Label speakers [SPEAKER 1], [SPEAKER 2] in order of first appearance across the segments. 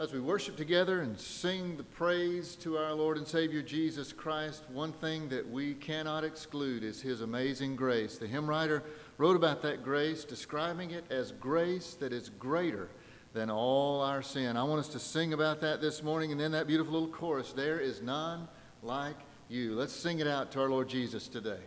[SPEAKER 1] As we worship together and sing the praise to our Lord and Savior Jesus Christ, one thing that we cannot exclude is His amazing grace. The hymn writer wrote about that grace, describing it as grace that is greater than all our sin. I want us to sing about that this morning, and then that beautiful little chorus there is none like you. Let's sing it out to our Lord Jesus today.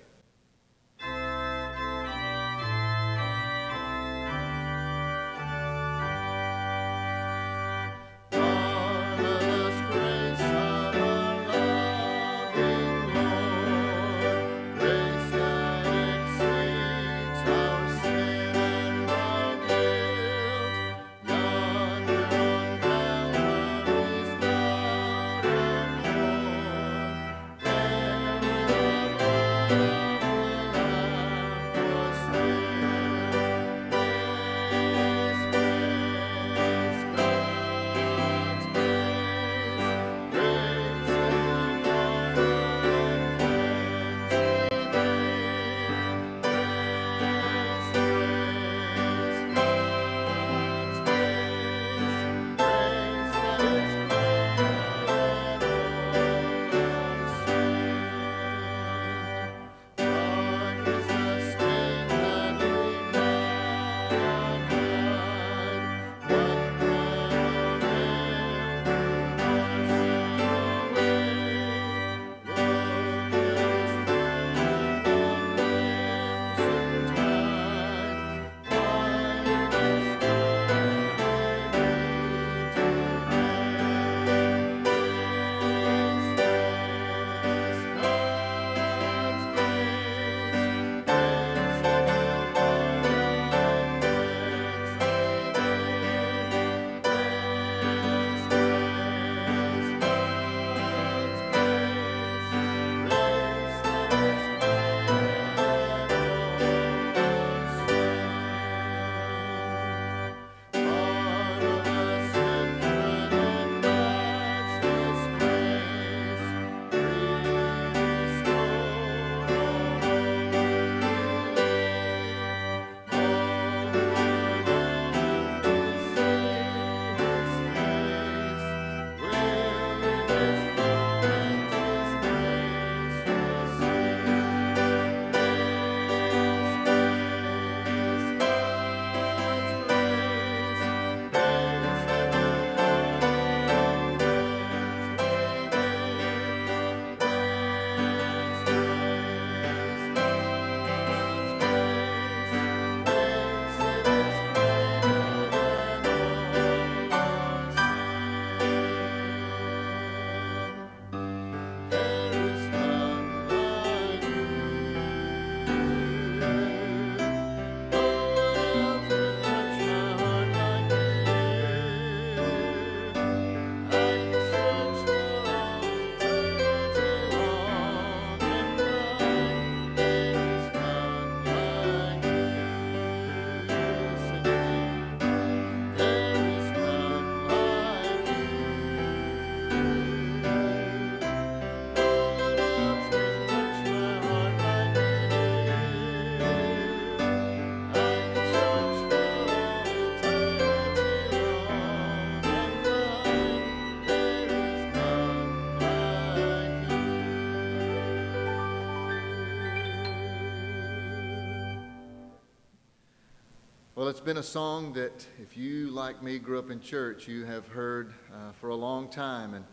[SPEAKER 1] Well, it's been a song that, if you, like me, grew up in church, you have heard uh, for a long time, and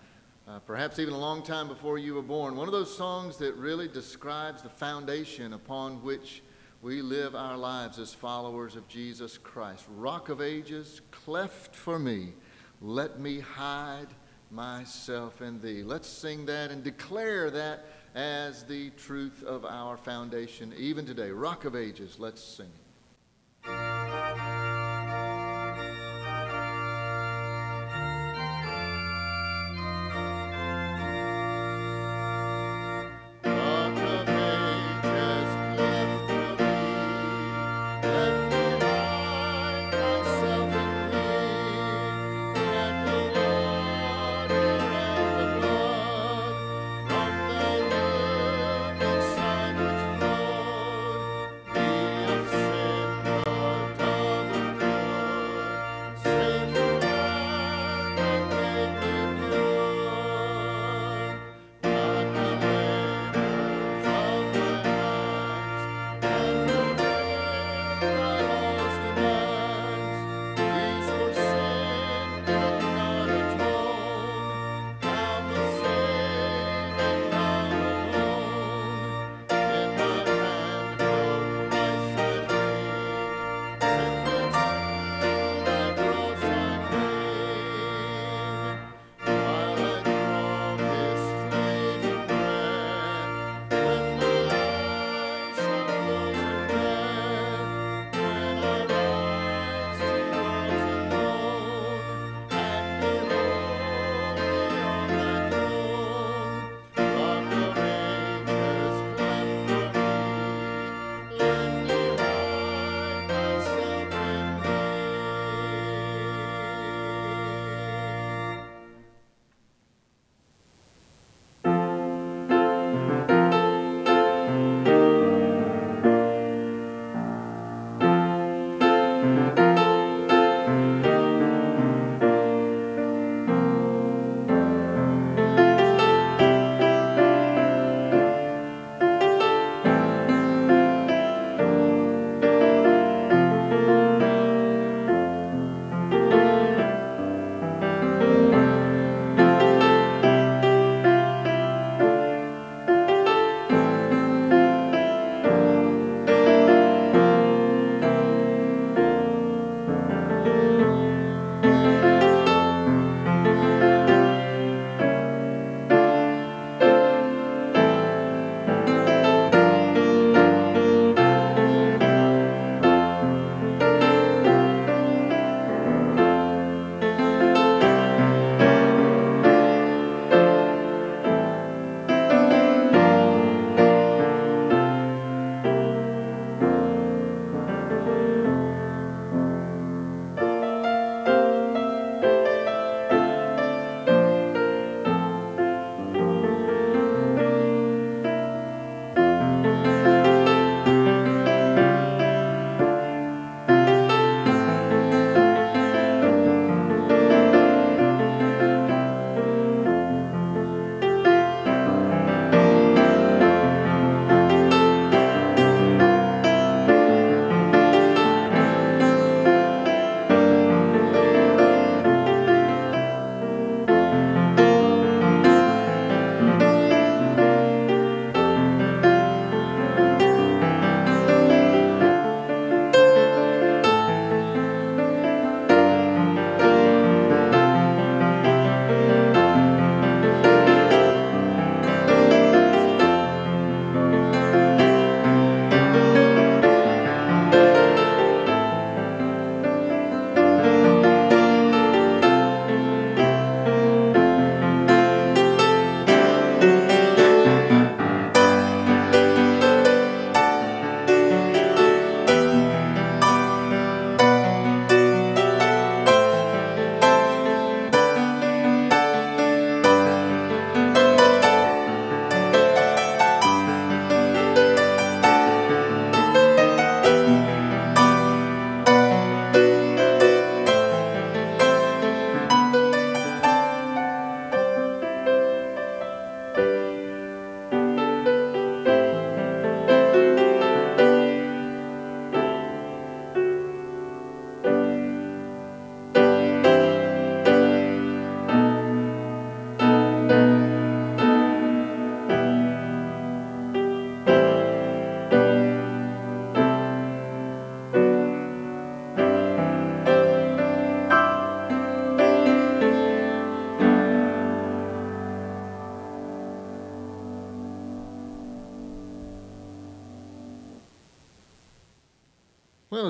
[SPEAKER 1] uh, perhaps even a long time before you were born. One of those songs that really describes the foundation upon which we live our lives as followers of Jesus Christ. Rock of ages, cleft for me, let me hide myself in thee. Let's sing that and declare that as the truth of our foundation even today. Rock of ages, let's sing it.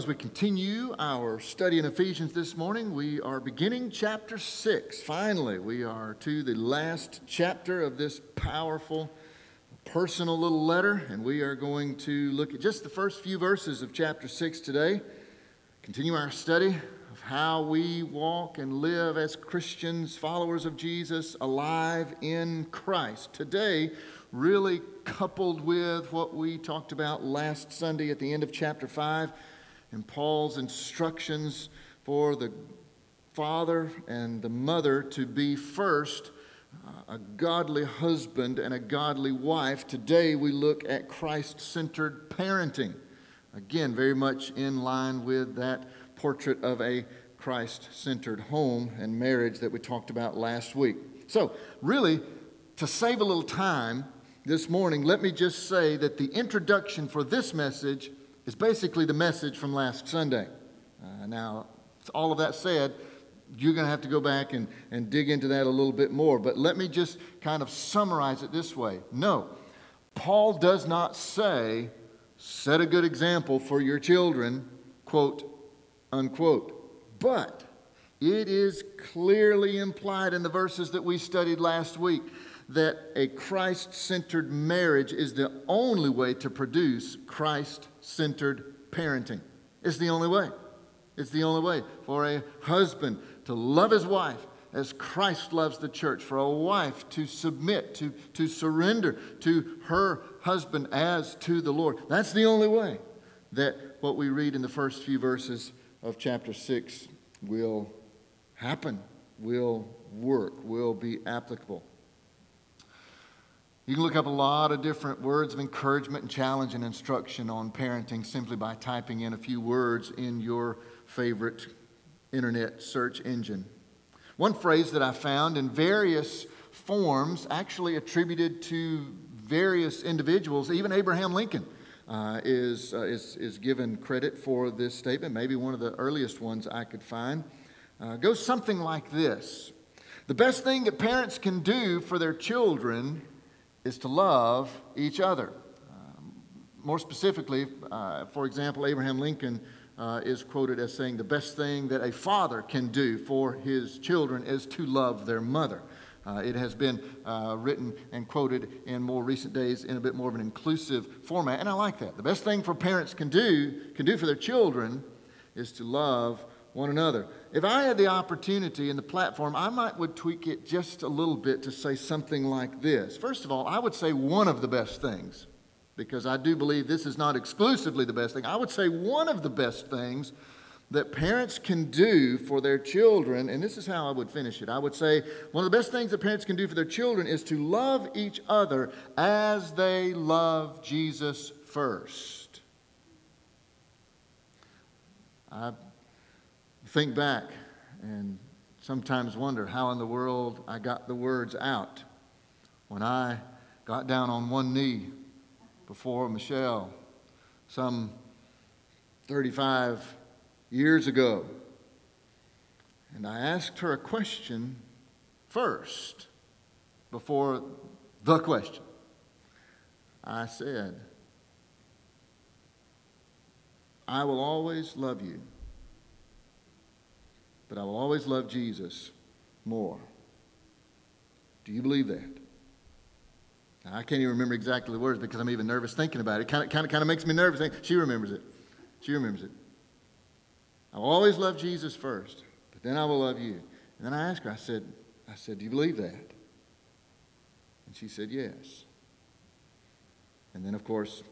[SPEAKER 1] As we continue our study in Ephesians this morning, we are beginning chapter 6. Finally, we are to the last chapter of this powerful, personal little letter, and we are going to look at just the first few verses of chapter 6 today. Continue our study of how we walk and live as Christians, followers of Jesus, alive in Christ. Today, really coupled with what we talked about last Sunday at the end of chapter 5 and Paul's instructions for the father and the mother to be first uh, a godly husband and a godly wife. Today we look at Christ centered parenting. Again, very much in line with that portrait of a Christ centered home and marriage that we talked about last week. So, really, to save a little time this morning, let me just say that the introduction for this message is basically the message from last Sunday. Uh, now, all of that said, you're going to have to go back and, and dig into that a little bit more. But let me just kind of summarize it this way. No, Paul does not say, set a good example for your children, quote, unquote. But it is clearly implied in the verses that we studied last week that a Christ centered marriage is the only way to produce Christ centered parenting. It's the only way. It's the only way for a husband to love his wife as Christ loves the church, for a wife to submit, to, to surrender to her husband as to the Lord. That's the only way that what we read in the first few verses of chapter 6 will happen, will work, will be applicable. You can look up a lot of different words of encouragement and challenge and instruction on parenting simply by typing in a few words in your favorite internet search engine. One phrase that I found in various forms, actually attributed to various individuals, even Abraham Lincoln. Uh, is, uh, is, is given credit for this statement, maybe one of the earliest ones I could find. Uh, goes something like this The best thing that parents can do for their children is to love each other. Um, more specifically, uh, for example, Abraham Lincoln uh, is quoted as saying, The best thing that a father can do for his children is to love their mother. Uh, it has been uh, written and quoted in more recent days in a bit more of an inclusive format, and I like that. The best thing for parents can do, can do for their children is to love one another. If I had the opportunity and the platform, I might would tweak it just a little bit to say something like this. First of all, I would say one of the best things, because I do believe this is not exclusively the best thing. I would say one of the best things that parents can do for their children, and this is how I would finish it. I would say one of the best things that parents can do for their children is to love each other as they love Jesus first. I think back and sometimes wonder how in the world I got the words out when I got down on one knee before Michelle some 35 years ago. And I asked her a question first before the question. I said, I will always love you but I will always love Jesus more. Do you believe that? Now, I can't even remember exactly the words because I'm even nervous thinking about it. Kind of, kind of, kind of makes me nervous. She remembers it. She remembers it. I will always love Jesus first, but then I will love you. And then I asked her, I said, I said, Do you believe that? And she said, Yes. And then, of course,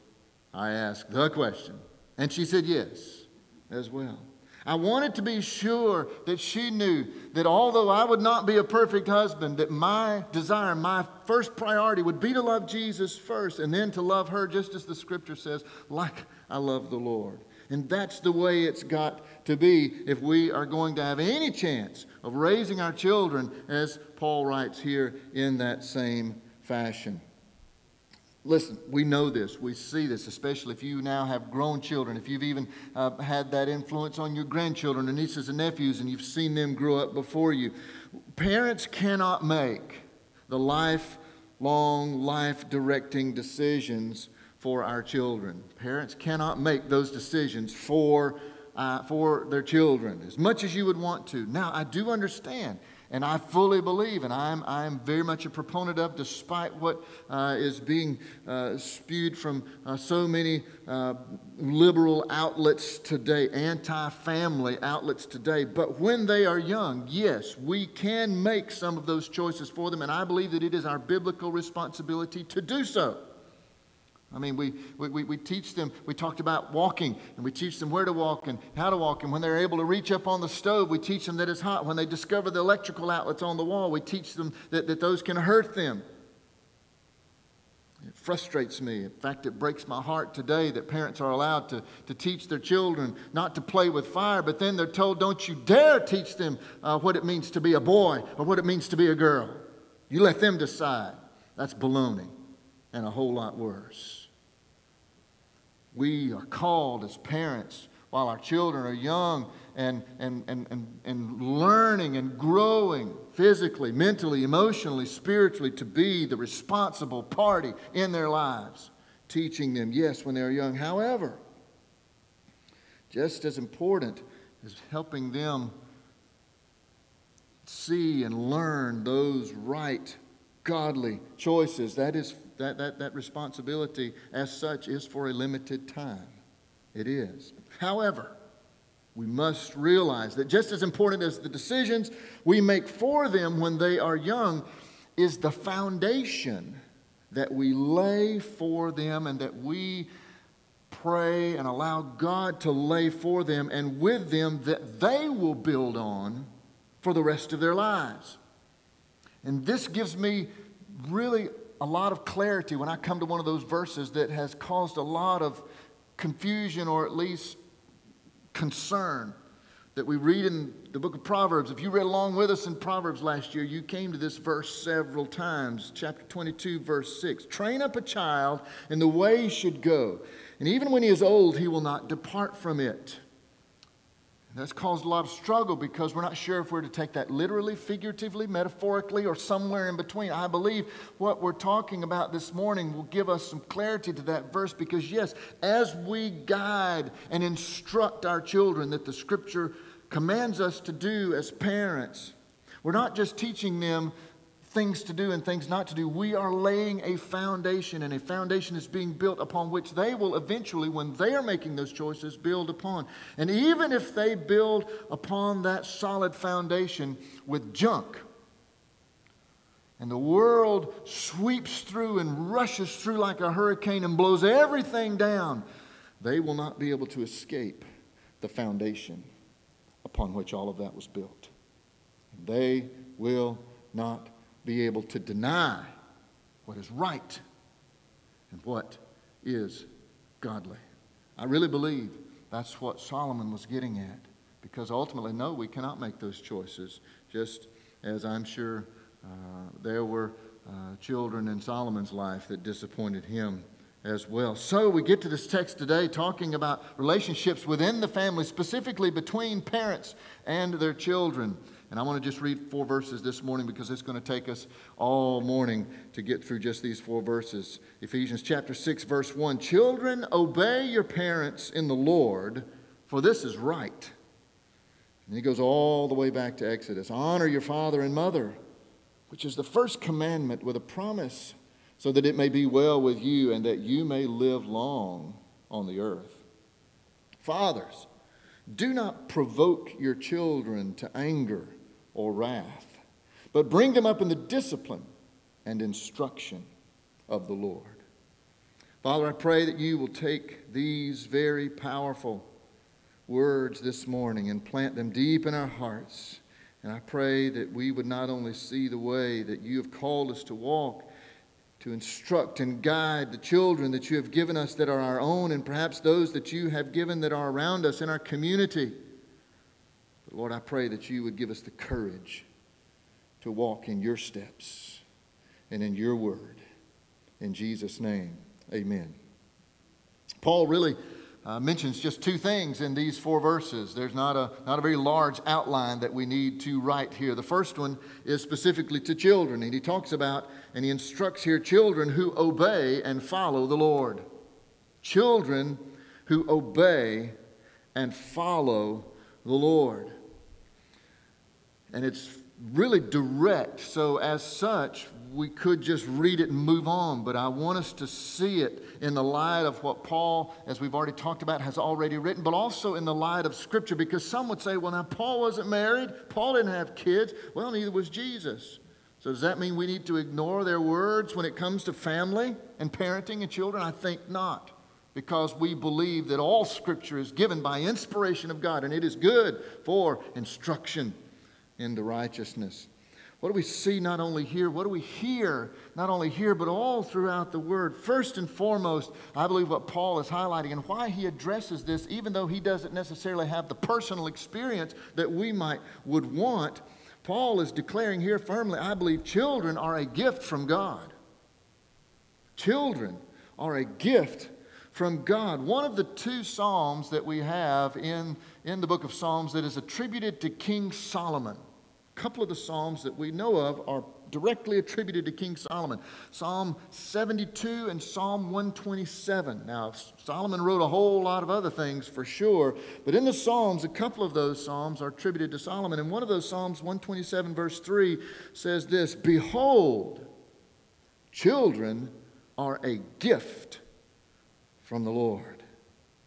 [SPEAKER 1] I asked the question, and she said yes as well. I wanted to be sure that she knew that although I would not be a perfect husband, that my desire, my first priority would be to love Jesus first and then to love her just as the scripture says, like I love the Lord. And that's the way it's got to be if we are going to have any chance of raising our children, as Paul writes here in that same fashion. Listen, we know this. We see this, especially if you now have grown children, if you've even uh, had that influence on your grandchildren and nieces and nephews, and you've seen them grow up before you. Parents cannot make the lifelong, life directing decisions for our children. Parents cannot make those decisions for, uh, for their children as much as you would want to. Now, I do understand and I fully believe, and I'm, I'm very much a proponent of, despite what uh, is being uh, spewed from uh, so many uh, liberal outlets today, anti family outlets today. But when they are young, yes, we can make some of those choices for them, and I believe that it is our biblical responsibility to do so. I mean, we, we, we teach them, we talked about walking, and we teach them where to walk and how to walk. And when they're able to reach up on the stove, we teach them that it's hot. When they discover the electrical outlets on the wall, we teach them that, that those can hurt them. It frustrates me. In fact, it breaks my heart today that parents are allowed to, to teach their children not to play with fire, but then they're told, don't you dare teach them uh, what it means to be a boy or what it means to be a girl. You let them decide. That's baloney and a whole lot worse. We are called as parents while our children are young and, and, and, and, and learning and growing physically, mentally, emotionally, spiritually to be the responsible party in their lives, teaching them, yes, when they're young. However, just as important is helping them see and learn those right, godly choices. That is that, that, that responsibility as such is for a limited time. It is. However, we must realize that just as important as the decisions we make for them when they are young is the foundation that we lay for them and that we pray and allow God to lay for them and with them that they will build on for the rest of their lives. And this gives me really a lot of clarity when I come to one of those verses that has caused a lot of confusion or at least concern that we read in the book of Proverbs. If you read along with us in Proverbs last year, you came to this verse several times. Chapter 22, verse 6. Train up a child in the way he should go, and even when he is old, he will not depart from it. That's caused a lot of struggle because we're not sure if we're to take that literally, figuratively, metaphorically, or somewhere in between. I believe what we're talking about this morning will give us some clarity to that verse because, yes, as we guide and instruct our children that the scripture commands us to do as parents, we're not just teaching them things to do and things not to do. We are laying a foundation, and a foundation is being built upon which they will eventually, when they are making those choices, build upon. And even if they build upon that solid foundation with junk, and the world sweeps through and rushes through like a hurricane and blows everything down, they will not be able to escape the foundation upon which all of that was built. They will not be able to deny what is right and what is godly. I really believe that's what Solomon was getting at because ultimately, no, we cannot make those choices, just as I'm sure uh, there were uh, children in Solomon's life that disappointed him as well. So we get to this text today talking about relationships within the family, specifically between parents and their children. And I want to just read four verses this morning because it's going to take us all morning to get through just these four verses. Ephesians chapter 6, verse 1 Children, obey your parents in the Lord, for this is right. And he goes all the way back to Exodus Honor your father and mother, which is the first commandment with a promise, so that it may be well with you and that you may live long on the earth. Fathers, do not provoke your children to anger or wrath, but bring them up in the discipline and instruction of the Lord. Father, I pray that you will take these very powerful words this morning and plant them deep in our hearts. And I pray that we would not only see the way that you have called us to walk, to instruct and guide the children that you have given us that are our own, and perhaps those that you have given that are around us in our community but Lord, I pray that you would give us the courage to walk in your steps and in your word. In Jesus' name, amen. Paul really uh, mentions just two things in these four verses. There's not a, not a very large outline that we need to write here. The first one is specifically to children, and he talks about and he instructs here children who obey and follow the Lord. children who obey and follow the Lord. And it's really direct, so as such, we could just read it and move on, but I want us to see it in the light of what Paul, as we've already talked about, has already written, but also in the light of Scripture, because some would say, well, now Paul wasn't married, Paul didn't have kids. Well, neither was Jesus. So, does that mean we need to ignore their words when it comes to family and parenting and children? I think not, because we believe that all Scripture is given by inspiration of God, and it is good for instruction into righteousness. What do we see not only here? What do we hear not only here, but all throughout the Word? First and foremost, I believe what Paul is highlighting and why he addresses this, even though he doesn't necessarily have the personal experience that we might would want. Paul is declaring here firmly, I believe children are a gift from God. Children are a gift from God. One of the two Psalms that we have in, in the book of Psalms that is attributed to King Solomon couple of the Psalms that we know of are directly attributed to King Solomon Psalm 72 and Psalm 127. Now, Solomon wrote a whole lot of other things for sure, but in the Psalms, a couple of those Psalms are attributed to Solomon. And one of those Psalms, 127, verse 3, says this Behold, children are a gift from the Lord.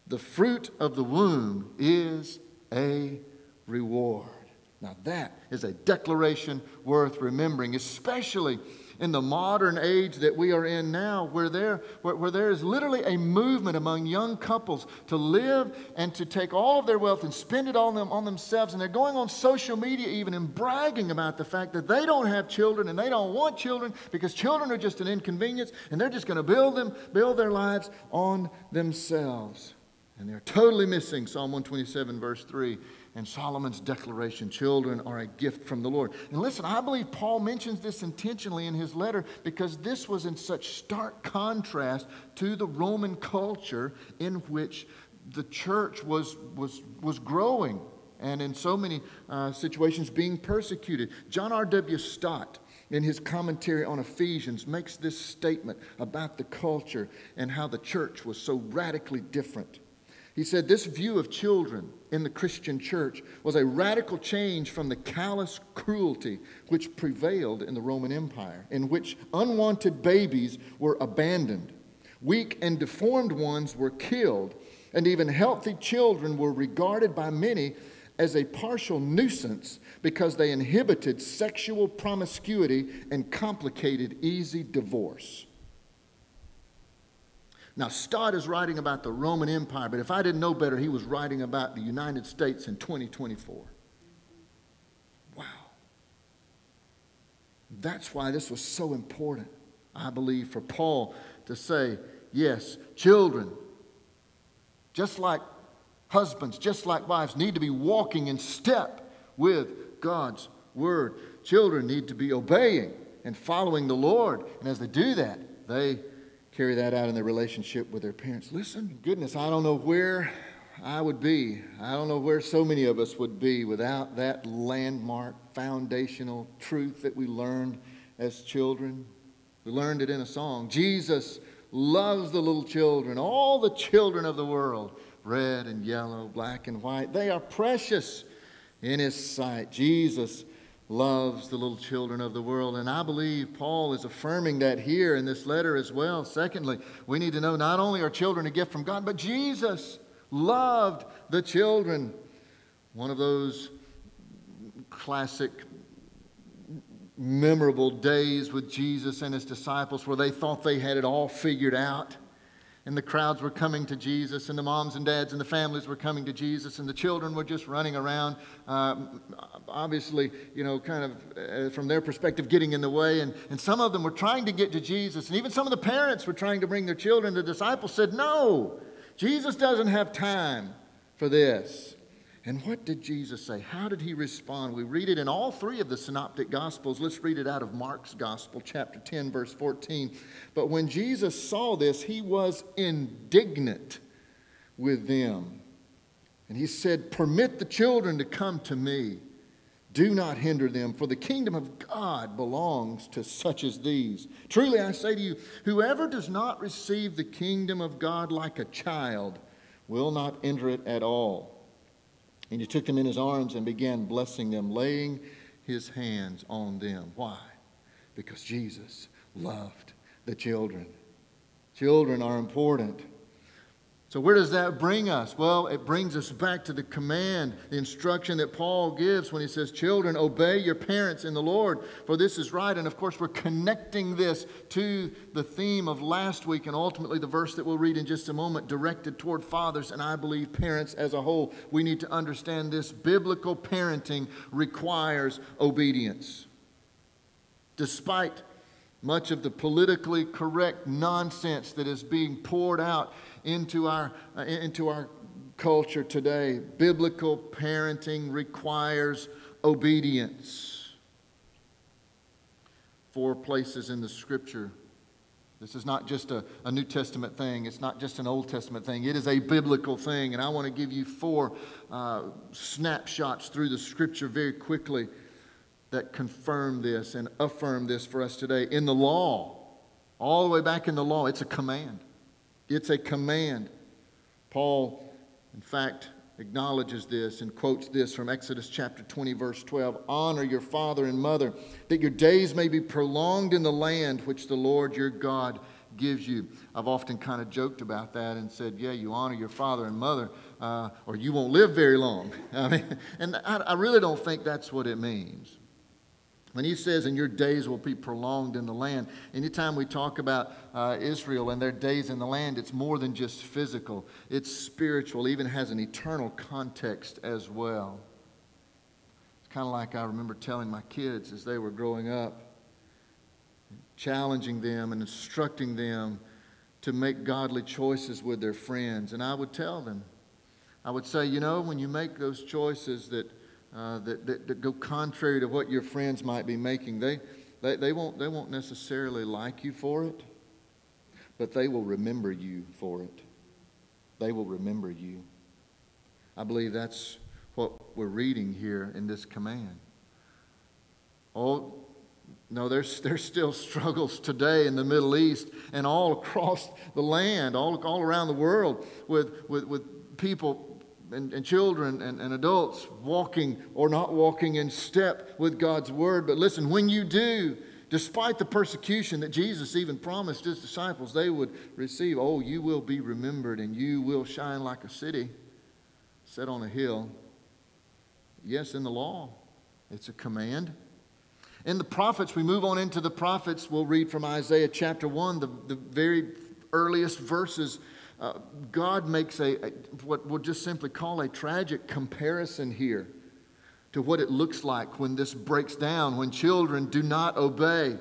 [SPEAKER 1] The fruit of the womb is a reward. Now, that is a declaration worth remembering, especially in the modern age that we are in now, where there, where, where, there is literally a movement among young couples to live and to take all of their wealth and spend it all them, on themselves. And they're going on social media even and bragging about the fact that they don't have children and they don't want children because children are just an inconvenience and they're just going to build them, build their lives on themselves. And they're totally missing Psalm 127, verse 3 and Solomon's declaration children are a gift from the Lord. And listen, I believe Paul mentions this intentionally in his letter because this was in such stark contrast to the Roman culture in which the church was, was, was growing and in so many uh, situations being persecuted. John R.W. Stott, in his commentary on Ephesians, makes this statement about the culture and how the church was so radically different. He said this view of children in the Christian church was a radical change from the callous cruelty which prevailed in the Roman Empire, in which unwanted babies were abandoned, weak and deformed ones were killed, and even healthy children were regarded by many as a partial nuisance because they inhibited sexual promiscuity and complicated easy divorce. Now, Stott is writing about the Roman Empire, but if I didn't know better, he was writing about the United States in 2024. Wow. That's why this was so important, I believe, for Paul to say, yes, children, just like husbands, just like wives, need to be walking in step with God's word. Children need to be obeying and following the Lord. And as they do that, they carry that out in their relationship with their parents. Listen, goodness, I don't know where I would be. I don't know where so many of us would be without that landmark, foundational truth that we learned as children. We learned it in a song. Jesus loves the little children, all the children of the world, red and yellow, black and white. They are precious in His sight. Jesus loves the little children of the world. And I believe Paul is affirming that here in this letter as well. Secondly, we need to know not only are children a gift from God, but Jesus loved the children. One of those classic, memorable days with Jesus and his disciples where they thought they had it all figured out and the crowds were coming to Jesus, and the moms and dads and the families were coming to Jesus, and the children were just running around, um, obviously, you know, kind of uh, from their perspective, getting in the way. And, and some of them were trying to get to Jesus, and even some of the parents were trying to bring their children. The disciples said, No, Jesus doesn't have time for this. And what did Jesus say? How did he respond? We read it in all three of the synoptic gospels. Let's read it out of Mark's gospel, chapter 10, verse 14. But when Jesus saw this, he was indignant with them. And he said, Permit the children to come to me. Do not hinder them, for the kingdom of God belongs to such as these. Truly, I say to you, whoever does not receive the kingdom of God like a child will not enter it at all. And he took them in his arms and began blessing them, laying his hands on them. Why? Because Jesus loved the children. Children are important. So, where does that bring us? Well, it brings us back to the command, the instruction that Paul gives when he says, Children, obey your parents in the Lord, for this is right. And of course, we're connecting this to the theme of last week and ultimately the verse that we'll read in just a moment, directed toward fathers and I believe parents as a whole. We need to understand this. Biblical parenting requires obedience. Despite much of the politically correct nonsense that is being poured out into our, uh, into our culture today. Biblical parenting requires obedience. Four places in the scripture. This is not just a, a, New Testament thing. It's not just an Old Testament thing. It is a biblical thing. And I want to give you four uh, snapshots through the scripture very quickly that confirm this and affirm this for us today. In the law, all the way back in the law, it's a command. It's a command. Paul, in fact, acknowledges this and quotes this from Exodus chapter 20, verse 12 Honor your father and mother, that your days may be prolonged in the land which the Lord your God gives you. I've often kind of joked about that and said, Yeah, you honor your father and mother, uh, or you won't live very long. I mean, and I, I really don't think that's what it means. When he says, and your days will be prolonged in the land, anytime we talk about uh, Israel and their days in the land, it's more than just physical, it's spiritual, even has an eternal context as well. It's kind of like I remember telling my kids as they were growing up, challenging them and instructing them to make godly choices with their friends. And I would tell them, I would say, you know, when you make those choices that uh, that, that, that, go contrary to what your friends might be making. They, they, they, won't, they won't necessarily like you for it, but they will remember you for it. They will remember you. I believe that's what we're reading here in this command. Oh, no, there's, there's still struggles today in the Middle East and all across the land, all, all around the world, with, with, with people and, and children and, and adults walking or not walking in step with God's word. But listen, when you do, despite the persecution that Jesus even promised his disciples they would receive, oh, you will be remembered and you will shine like a city set on a hill. Yes, in the law, it's a command. In the prophets, we move on into the prophets. We'll read from Isaiah chapter 1, the, the very earliest verses uh, God makes a, a, what we'll just simply call a tragic comparison here to what it looks like when this breaks down, when children do not obey.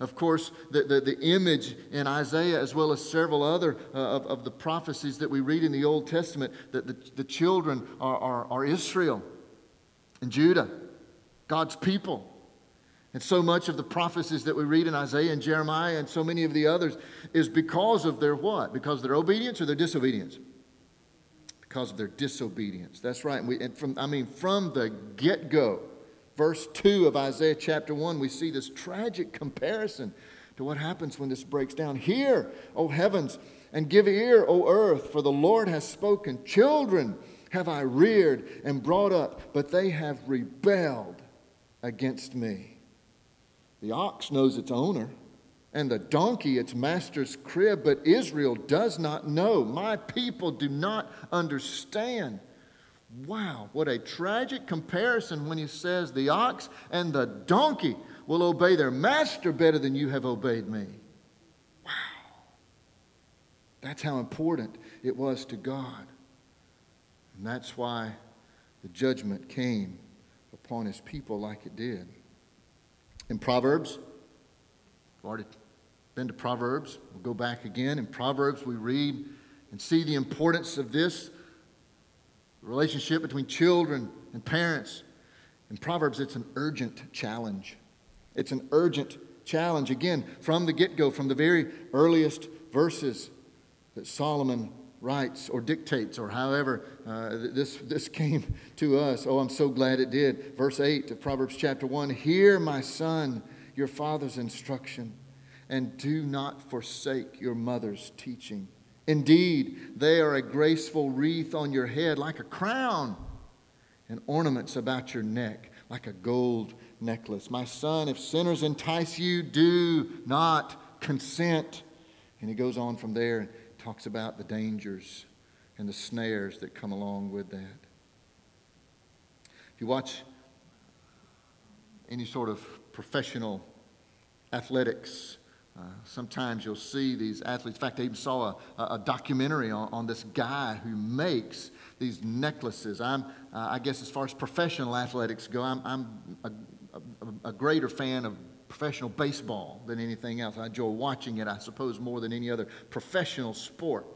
[SPEAKER 1] Of course, the, the, the image in Isaiah, as well as several other uh, of, of the prophecies that we read in the Old Testament, that the, the children are, are, are Israel and Judah, God's people. And so much of the prophecies that we read in Isaiah and Jeremiah and so many of the others is because of their what? Because of their obedience or their disobedience? Because of their disobedience. That's right. And, we, and from, I mean, from the get go, verse 2 of Isaiah chapter 1, we see this tragic comparison to what happens when this breaks down. Hear, O heavens, and give ear, O earth, for the Lord has spoken. Children have I reared and brought up, but they have rebelled against me. The ox knows its owner, and the donkey its master's crib, but Israel does not know. My people do not understand. Wow, what a tragic comparison when he says the ox and the donkey will obey their master better than you have obeyed me. Wow. That's how important it was to God. And that's why the judgment came upon his people like it did. In Proverbs, I've already been to Proverbs. We'll go back again. In Proverbs, we read and see the importance of this relationship between children and parents. In Proverbs, it's an urgent challenge. It's an urgent challenge, again, from the get go, from the very earliest verses that Solomon writes or dictates, or however uh, this, this came to us. Oh, I'm so glad it did. Verse 8 of Proverbs chapter 1 Hear, my son, your father's instruction, and do not forsake your mother's teaching. Indeed, they are a graceful wreath on your head, like a crown, and ornaments about your neck, like a gold necklace. My son, if sinners entice you, do not consent. And he goes on from there talks about the dangers and the snares that come along with that. If you watch any sort of professional athletics, uh, sometimes you'll see these athletes. In fact, I even saw a, a documentary on, on, this guy who makes these necklaces. I'm, uh, I guess, as far as professional athletics go, I'm, I'm a, a, a greater fan of professional baseball than anything else. I enjoy watching it, I suppose, more than any other professional sport.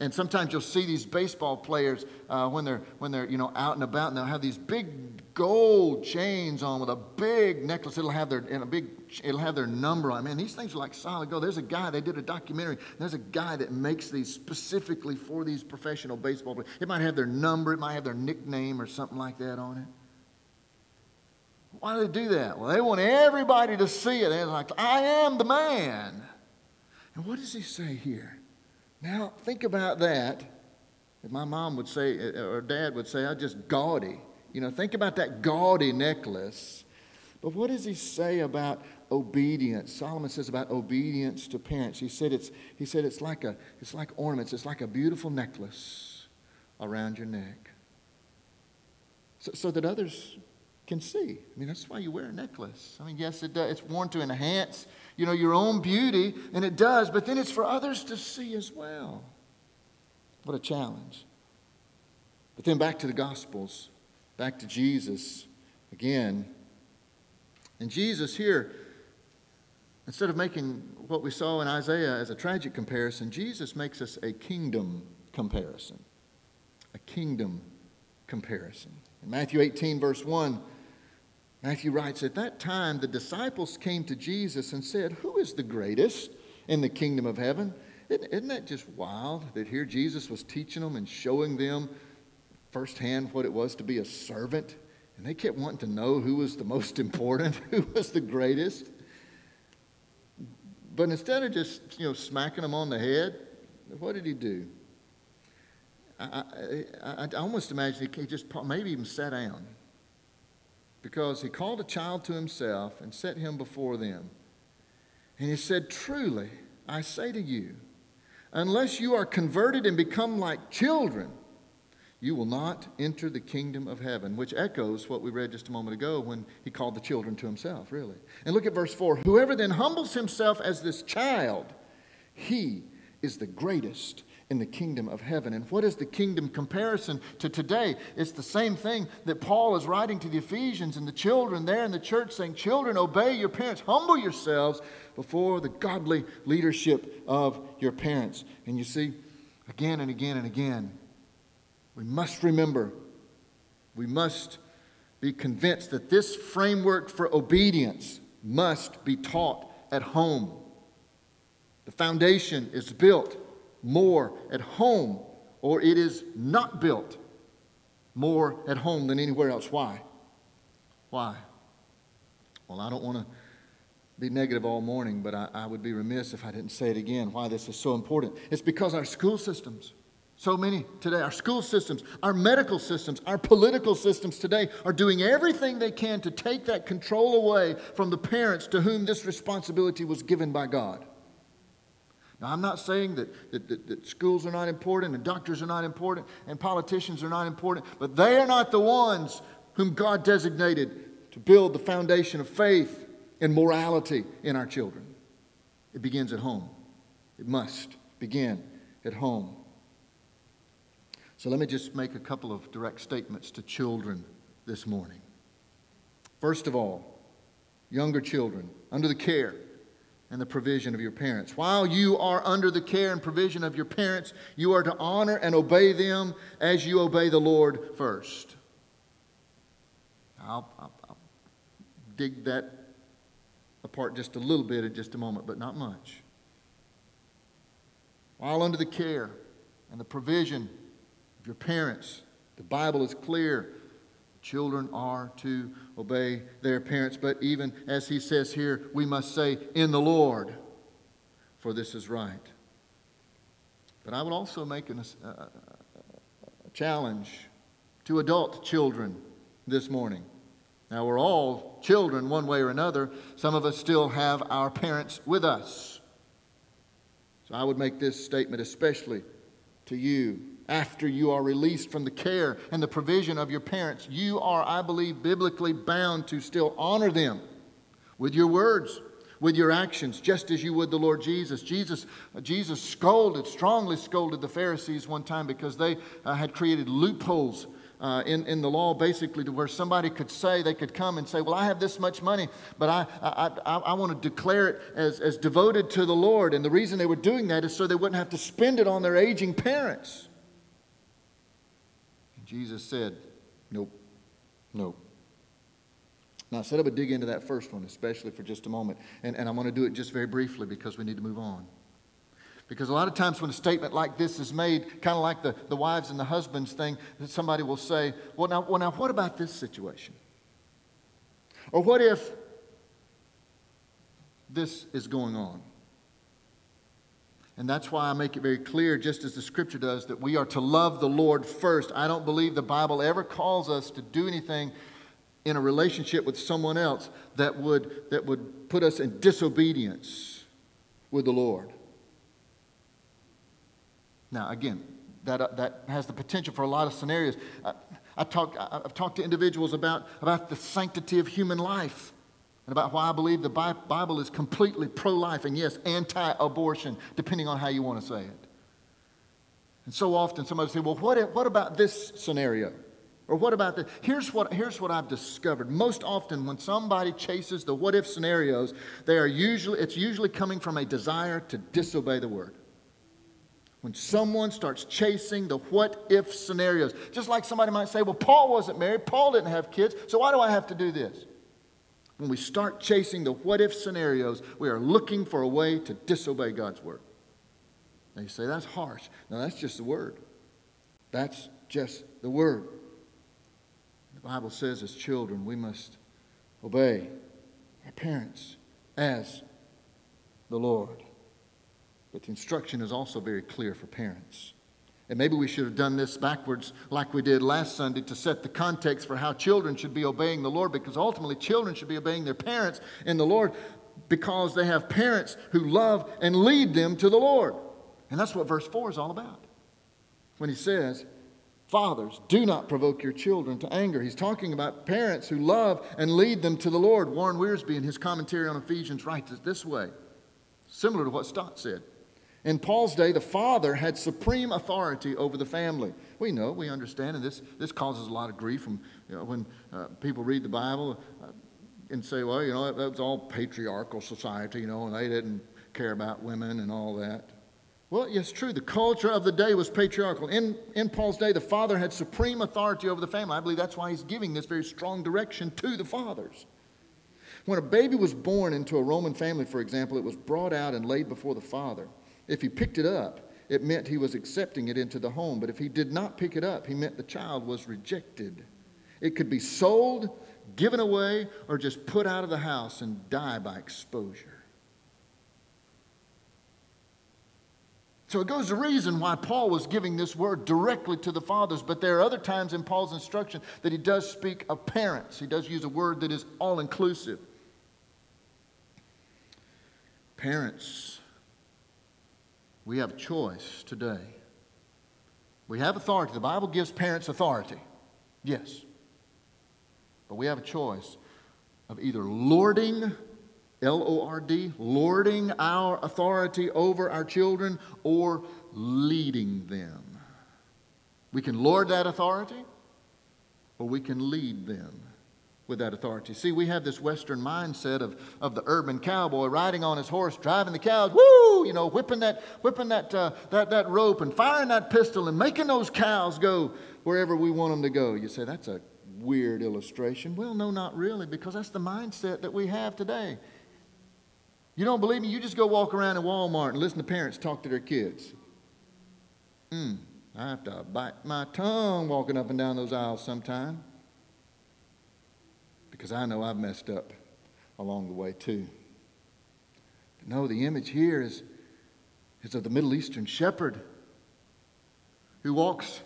[SPEAKER 1] And sometimes you'll see these baseball players uh, when they're when they're you know out and about, and they'll have these big gold chains on with a big necklace. It'll have their and a big it'll have their number on. Man, these things are like solid gold. There's a guy they did a documentary. There's a guy that makes these specifically for these professional baseball players. It might have their number. It might have their nickname or something like that on it. Why do they do that? Well, they want everybody to see it. They're like, I am the man. And what does he say here? Now, think about that. If my mom would say, or dad would say, I just gaudy. You know, think about that gaudy necklace. But what does he say about obedience? Solomon says about obedience to parents. He said it's, he said it's, like, a, it's like ornaments, it's like a beautiful necklace around your neck. So, so that others can see. I mean, that's why you wear a necklace. I mean, yes, it does. It's worn to enhance, you know, your own beauty, and it does, but then it's for others to see as well. What a challenge. But then back to the Gospels, back to Jesus again. And Jesus here, instead of making what we saw in Isaiah as a tragic comparison, Jesus makes us a kingdom comparison. A kingdom comparison. In Matthew 18, verse 1, Matthew writes, At that time the disciples came to Jesus and said, Who is the greatest in the kingdom of heaven? Isn't that just wild that here Jesus was teaching them and showing them firsthand what it was to be a servant? And they kept wanting to know who was the most important, who was the greatest. But instead of just, you know, smacking them on the head, what did he do? I, I, I almost imagine he just maybe even sat down because he called a child to himself and set him before them. And he said, Truly, I say to you, unless you are converted and become like children, you will not enter the kingdom of heaven, which echoes what we read just a moment ago when he called the children to himself, really. And look at verse 4 Whoever then humbles himself as this child, he is the greatest in the kingdom of heaven. And what is the kingdom comparison to today? It's the same thing that Paul is writing to the Ephesians and the children there in the church saying, Children, obey your parents, humble yourselves before the godly leadership of your parents. And you see, again and again and again, we must remember, we must be convinced that this framework for obedience must be taught at home. The foundation is built more at home, or it is not built more at home than anywhere else. Why? Why? Well, I don't want to be negative all morning, but I, I, would be remiss if I didn't say it again why this is so important. It's because our school systems, so many today, our school systems, our medical systems, our political systems today are doing everything they can to take that control away from the parents to whom this responsibility was given by God. Now, I'm not saying that, that, that, that, schools are not important and doctors are not important and politicians are not important, but they are not the ones whom God designated to build the foundation of faith and morality in our children. It begins at home. It must begin at home. So let me just make a couple of direct statements to children this morning. First of all, younger children under the care and the provision of your parents. While you are under the care and provision of your parents, you are to honor and obey them as you obey the Lord first. I'll, I'll, I'll dig that apart just a little bit in just a moment, but not much. While under the care and the provision of your parents. The Bible is clear. Children are to obey their parents, but even as he says here, we must say, in the Lord, for this is right. But I would also make an, uh, a challenge to adult children this morning. Now, we're all children one way or another. Some of us still have our parents with us. So I would make this statement especially to you. After you are released from the care and the provision of your parents, you are, I believe, biblically bound to still honor them with your words, with your actions, just as you would the Lord Jesus. Jesus, Jesus scolded, strongly scolded the Pharisees one time because they uh, had created loopholes uh, in, in the law, basically, to where somebody could say, they could come and say, Well, I have this much money, but I, I, I, I want to declare it as, as devoted to the Lord. And the reason they were doing that is so they wouldn't have to spend it on their aging parents. Jesus said, Nope, nope. Now, I said I would dig into that first one, especially for just a moment. And, and I'm going to do it just very briefly because we need to move on. Because a lot of times when a statement like this is made, kind of like the, the wives and the husbands thing, that somebody will say, well now, well, now, what about this situation? Or what if this is going on? And that's why I make it very clear, just as the scripture does, that we are to love the Lord first. I don't believe the Bible ever calls us to do anything in a relationship with someone else that would, that would put us in disobedience with the Lord. Now, again, that, uh, that has the potential for a lot of scenarios. Uh, I talk, I've talked to individuals about, about the sanctity of human life and about why I believe the Bible is completely pro life and, yes, anti abortion, depending on how you want to say it. And so often somebody will say, well, what, what about this scenario? Or what about this? Here's what, here's what I've discovered. Most often, when somebody chases the what if scenarios, they are usually, it's usually coming from a desire to disobey the word when someone starts chasing the what if scenarios. Just like somebody might say, well, Paul wasn't married, Paul didn't have kids, so why do I have to do this? When we start chasing the what if scenarios, we are looking for a way to disobey God's word. Now you say, that's harsh. No, that's just the word. That's just the word. The Bible says, as children, we must obey our parents as the Lord. But the instruction is also very clear for parents. And maybe we should have done this backwards like we did last Sunday to set the context for how children should be obeying the Lord because ultimately children should be obeying their parents and the Lord because they have parents who love and lead them to the Lord. And that's what verse 4 is all about. When he says, Fathers, do not provoke your children to anger. He's talking about parents who love and lead them to the Lord. Warren Wiersbe, in his commentary on Ephesians, writes it this way, similar to what Stott said. In Paul's day, the father had supreme authority over the family. We know, we understand, and this, this causes a lot of grief from, you know, when uh, people read the Bible uh, and say, well, you know, that, that was all patriarchal society, you know, and they didn't care about women and all that. Well, yes, true. The culture of the day was patriarchal. In, in Paul's day, the father had supreme authority over the family. I believe that's why he's giving this very strong direction to the fathers. When a baby was born into a Roman family, for example, it was brought out and laid before the father. If he picked it up, it meant he was accepting it into the home. But if he did not pick it up, he meant the child was rejected. It could be sold, given away, or just put out of the house and die by exposure. So it goes to reason why Paul was giving this word directly to the fathers, but there are other times in Paul's instruction that he does speak of parents. He does use a word that is all inclusive. Parents we have choice today. We have authority. The Bible gives parents authority. Yes. But we have a choice of either lording, L O R D, lording our authority over our children or leading them. We can lord that authority or we can lead them with that authority. See, we have this Western mindset of, of the urban cowboy riding on his horse, driving the cows, woo, you know, whipping that, whipping that, uh, that, that rope and firing that pistol and making those cows go wherever we want them to go. You say, that's a weird illustration. Well, no, not really, because that's the mindset that we have today. You don't believe me? You just go walk around in Walmart and listen to parents talk to their kids. Mm, I have to bite my tongue walking up and down those aisles sometime because I know I've messed up along the way too. But no, the image here is, is of the Middle Eastern shepherd who walks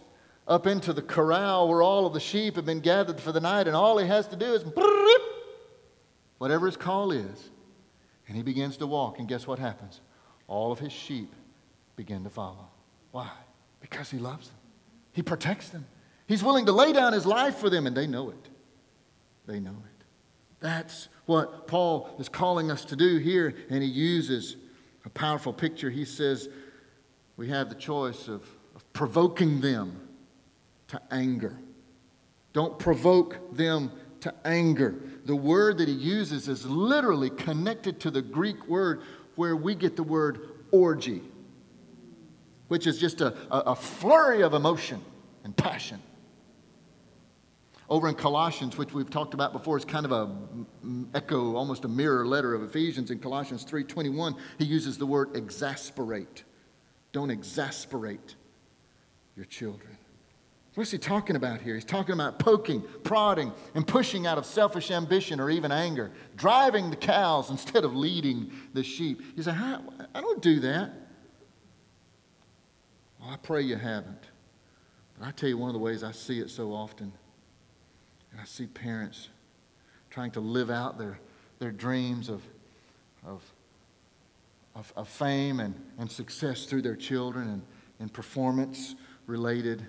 [SPEAKER 1] up into the corral where all of the sheep have been gathered for the night, and all he has to do is whatever his call is. And he begins to walk, and guess what happens? All of his sheep begin to follow. Why? Because he loves them, he protects them. He's willing to lay down his life for them, and they know it. They know it. That's what Paul is calling us to do here, and he uses a powerful picture. He says, We have the choice of, of provoking them to anger. Don't provoke them to anger. The word that he uses is literally connected to the Greek word where we get the word orgy, which is just a, a, flurry of emotion and passion. Over in Colossians, which we've talked about before, is kind of a echo, almost a mirror letter of Ephesians. In Colossians 3:21, he uses the word exasperate. Don't exasperate your children. What's he talking about here? He's talking about poking, prodding, and pushing out of selfish ambition or even anger, driving the cows instead of leading the sheep. You say, I don't do that. Well, I pray you haven't. But I tell you, one of the ways I see it so often, and I see parents trying to live out their, their dreams of, of, of, of fame and, and success through their children and, and performance related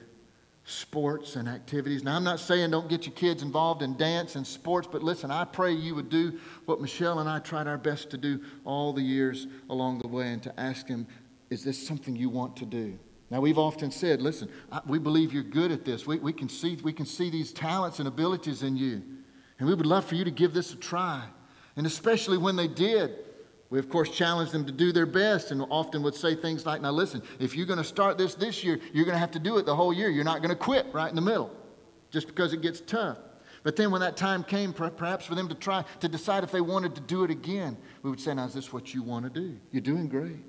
[SPEAKER 1] sports and activities. Now, I'm not saying don't get your kids involved in dance and sports, but listen, I pray you would do what Michelle and I tried our best to do all the years along the way and to ask Him, is this something you want to do? Now, we've often said, listen, we believe you're good at this. We, we, can see, we can see these talents and abilities in you. And we would love for you to give this a try. And especially when they did, we, of course, challenge them to do their best and often would say things like, now listen, if you're going to start this this year, you're going to have to do it the whole year. You're not going to quit right in the middle just because it gets tough. But then when that time came, perhaps for them to try to decide if they wanted to do it again, we would say, now is this what you want to do? You're doing great.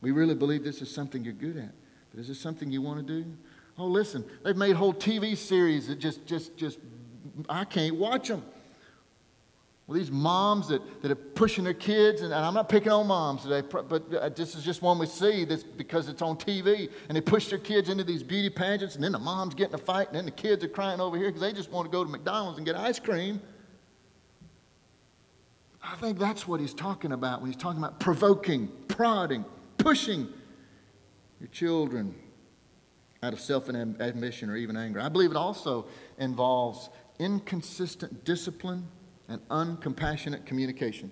[SPEAKER 1] We really believe this is something you're good at. But is this something you want to do? Oh, listen, they've made whole TV series that just, just, just, I can't watch them. Well, these moms that, that are pushing their kids, and I'm not picking on moms today, but uh, this is just one we see this because it's on TV, and they push their kids into these beauty pageants, and then the mom's getting a fight, and then the kids are crying over here because they just want to go to McDonald's and get ice cream. I think that's what he's talking about when he's talking about provoking, prodding, pushing your children out of self ambition or even anger. I believe it also involves inconsistent discipline and uncompassionate communication.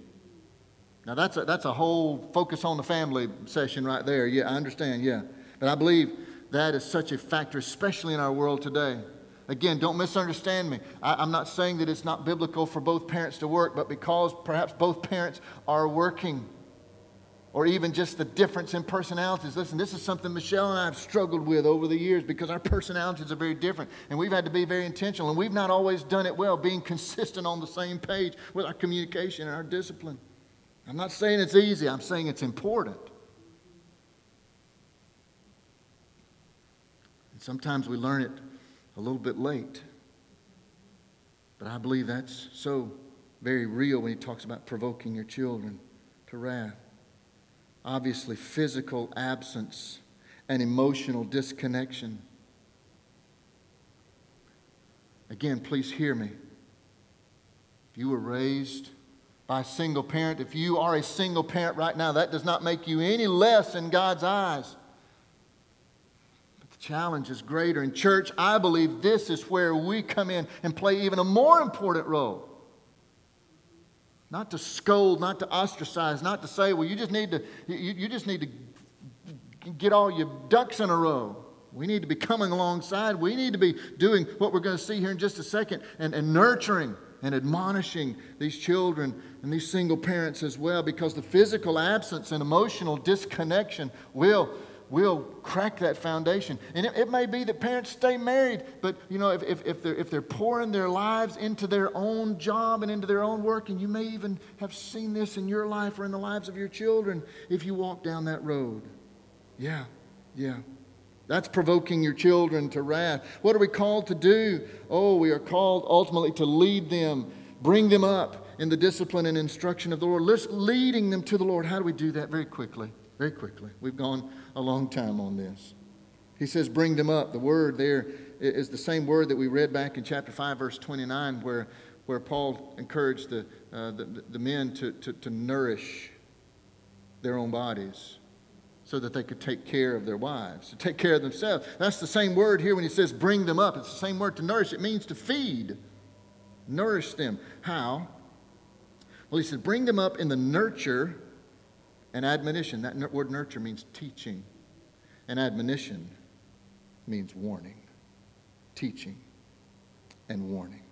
[SPEAKER 1] Now, that's a, that's a whole focus on the family session right there. Yeah, I understand, yeah. But I believe that is such a factor, especially in our world today. Again, don't misunderstand me. I, I'm not saying that it's not biblical for both parents to work, but because perhaps both parents are working, or even just the difference in personalities. Listen, this is something Michelle and I have struggled with over the years because our personalities are very different and we've had to be very intentional and we've not always done it well, being consistent on the same page with our communication and our discipline. I'm not saying it's easy, I'm saying it's important. And sometimes we learn it a little bit late. But I believe that's so very real when he talks about provoking your children to wrath obviously physical absence and emotional disconnection. Again, please hear me. If you were raised by a single parent, if you are a single parent right now, that does not make you any less in God's eyes. But the challenge is greater. In church, I believe this is where we come in and play even a more important role. Not to scold, not to ostracize, not to say, well, you just need to, you, you just need to get all your ducks in a row. We need to be coming alongside. We need to be doing what we're going to see here in just a second and, and nurturing and admonishing these children and these single parents as well because the physical absence and emotional disconnection will will crack that foundation. And it, it, may be that parents stay married, but you know, if, if, if, they're, if they're pouring their lives into their own job and into their own work, and you may even have seen this in your life or in the lives of your children if you walk down that road. Yeah, yeah. That's provoking your children to wrath. What are we called to do? Oh, we are called ultimately to lead them, bring them up in the discipline and instruction of the Lord, leading them to the Lord. How do we do that? Very quickly. Very quickly. We've gone a long time on this. He says, bring them up. The word there is the same word that we read back in chapter 5, verse 29, where, where Paul encouraged the, uh, the, the, men to, to, to nourish their own bodies so that they could take care of their wives, to take care of themselves. That's the same word here when he says bring them up. It's the same word to nourish. It means to feed, nourish them. How? Well, he said, bring them up in the nurture and admonition. That word nurture means teaching, and admonition means warning. Teaching and warning.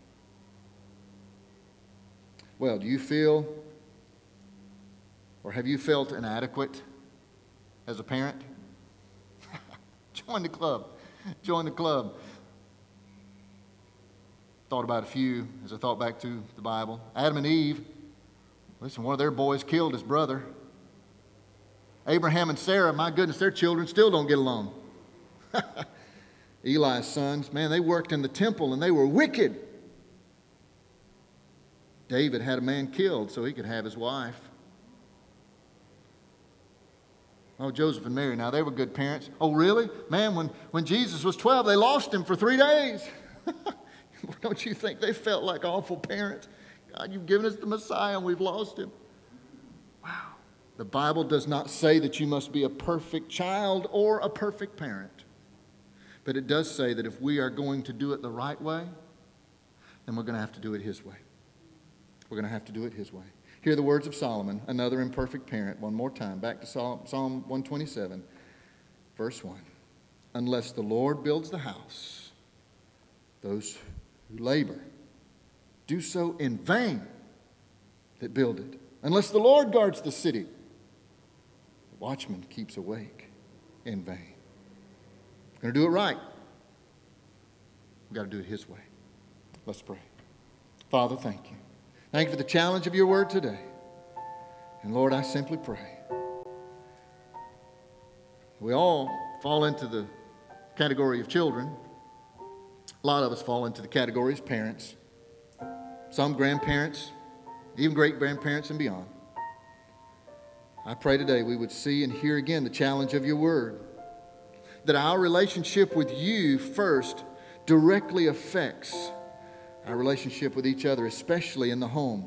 [SPEAKER 1] Well, do you feel or have you felt inadequate as a parent? Join the club. Join the club. Thought about a few as I thought back to the Bible. Adam and Eve, listen, one of their boys killed his brother. Abraham and Sarah, my goodness, their children still don't get along. Eli's sons, man, they worked in the temple and they were wicked. David had a man killed so he could have his wife. Oh, Joseph and Mary, now they were good parents. Oh, really? Man, when, when Jesus was 12, they lost him for three days. Don't you think they felt like awful parents? God, you've given us the Messiah and we've lost him. The Bible does not say that you must be a perfect child or a perfect parent. But it does say that if we are going to do it the right way, then we're going to have to do it His way. We're going to have to do it His way. Hear the words of Solomon, another imperfect parent, one more time. Back to Psalm 127, verse 1. Unless the Lord builds the house, those who labor do so in vain that build it. Unless the Lord guards the city, watchman keeps awake in vain. We're going to do it right. We've got to do it His way. Let's pray. Father, thank you. Thank you for the challenge of your word today. And Lord, I simply pray. We all fall into the category of children. A lot of us fall into the category as parents, some grandparents, even great grandparents and beyond. I pray today we would see and hear again the challenge of your word. That our relationship with you first directly affects our relationship with each other, especially in the home,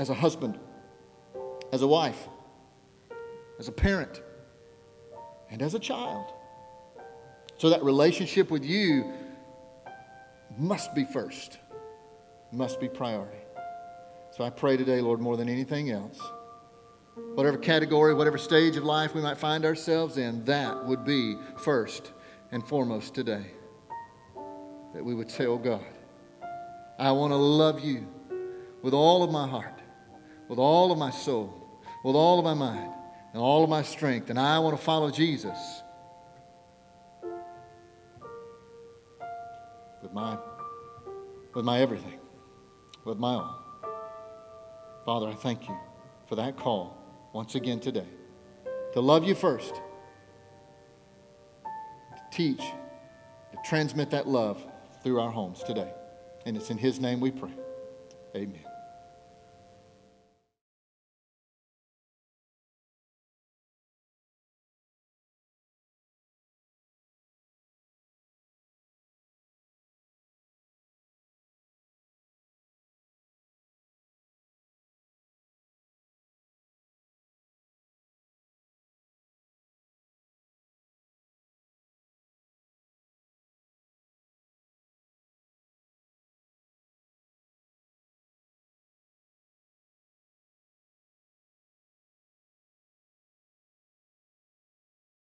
[SPEAKER 1] as a husband, as a wife, as a parent, and as a child. So that relationship with you must be first, must be priority. So I pray today, Lord, more than anything else, whatever category, whatever stage of life we might find ourselves in, that would be first and foremost today. That we would say, Oh God, I want to love you with all of my heart, with all of my soul, with all of my mind, and all of my strength. And I want to follow Jesus with my, with my everything, with my all. Father, I thank you for that call once again today to love you first, to teach, to transmit that love through our homes today. And it's in His name we pray. Amen.